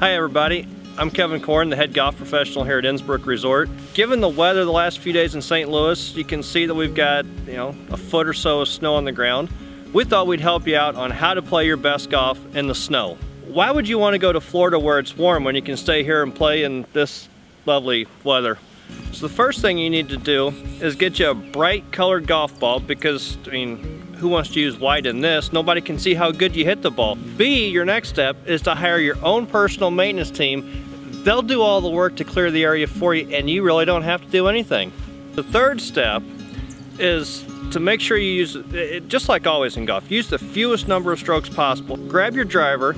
Hi everybody, I'm Kevin Corn, the head golf professional here at Innsbrook Resort. Given the weather the last few days in St. Louis, you can see that we've got, you know, a foot or so of snow on the ground. We thought we'd help you out on how to play your best golf in the snow. Why would you want to go to Florida where it's warm when you can stay here and play in this lovely weather? So the first thing you need to do is get you a bright colored golf ball because, I mean, who wants to use white in this? Nobody can see how good you hit the ball. B, your next step is to hire your own personal maintenance team. They'll do all the work to clear the area for you and you really don't have to do anything. The third step is to make sure you use, just like always in golf, use the fewest number of strokes possible. Grab your driver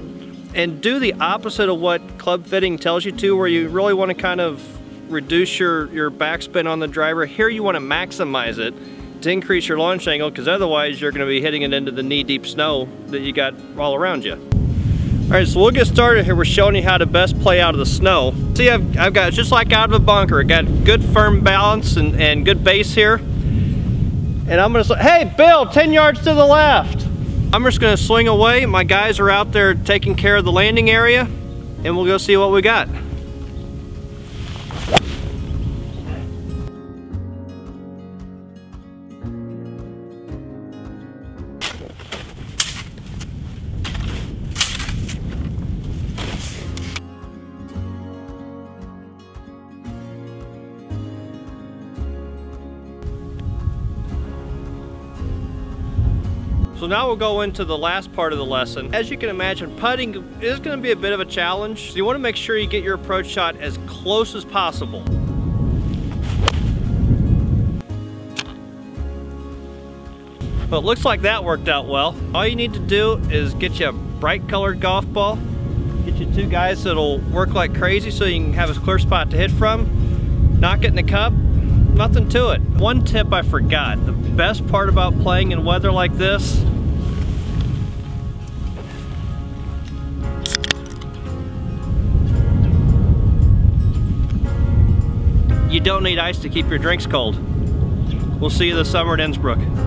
and do the opposite of what club fitting tells you to where you really want to kind of reduce your, your backspin on the driver. Here you want to maximize it to increase your launch angle because otherwise you're going to be hitting it into the knee-deep snow that you got all around you. All right, so we'll get started here. We're showing you how to best play out of the snow. See, I've, I've got just like out of a bunker. I got good firm balance and, and good base here. And I'm gonna, say, hey, Bill, 10 yards to the left. I'm just gonna swing away. My guys are out there taking care of the landing area and we'll go see what we got. So now we'll go into the last part of the lesson. As you can imagine, putting is going to be a bit of a challenge. So you want to make sure you get your approach shot as close as possible. But it looks like that worked out well. All you need to do is get you a bright colored golf ball. Get you two guys that'll work like crazy so you can have a clear spot to hit from. Knock it in the cup, nothing to it. One tip I forgot, the best part about playing in weather like this you don't need ice to keep your drinks cold. We'll see you this summer at Innsbrook.